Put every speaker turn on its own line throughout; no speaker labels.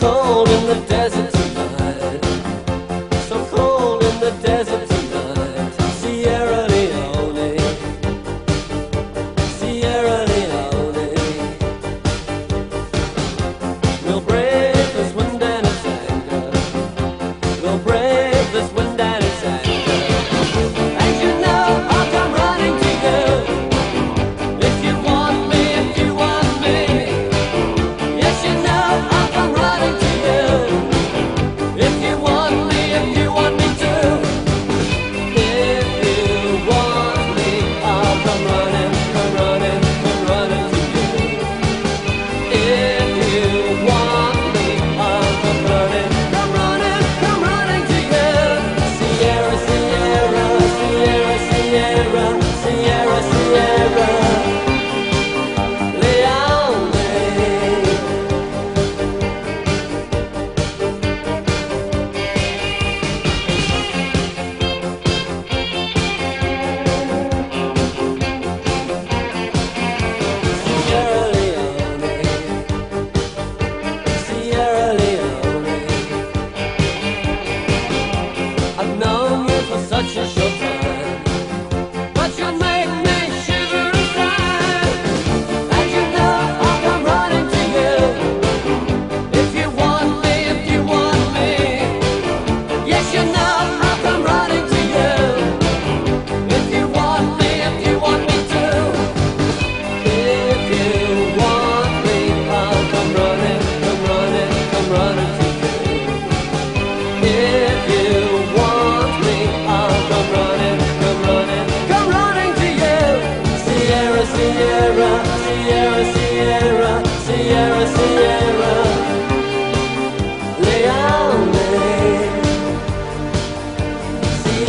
cold in the desert.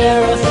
Sierra